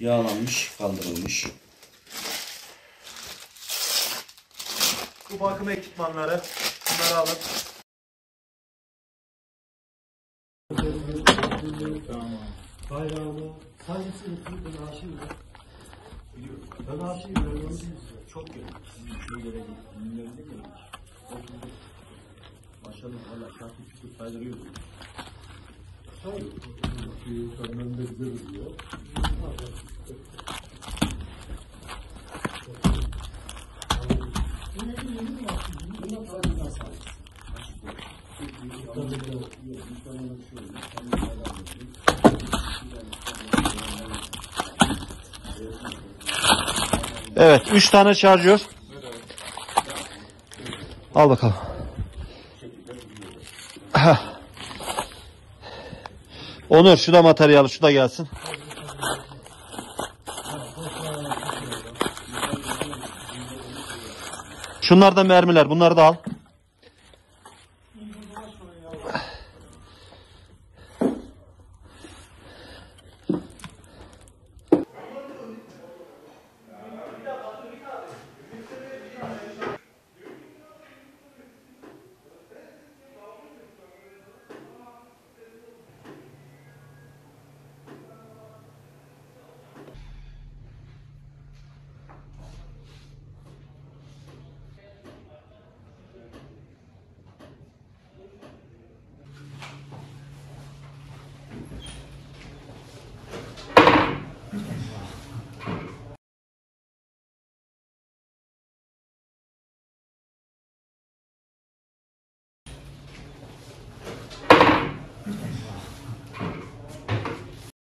yağlanmış, kaldırılmış. Bu bakım ekipmanları. Bunları alın. Bayrağını hangisini ben aşığım ya. Ben aşığım ben onu. Çok iyi. Sizin şeylere dinlerinde mi? Maşallah valla şarkı tutup kaydırıyor. Evet 3 tane şarjör. Al bakalım. Heh. Onur şu da materyali şu da gelsin. Şunlar da mermiler bunları da al.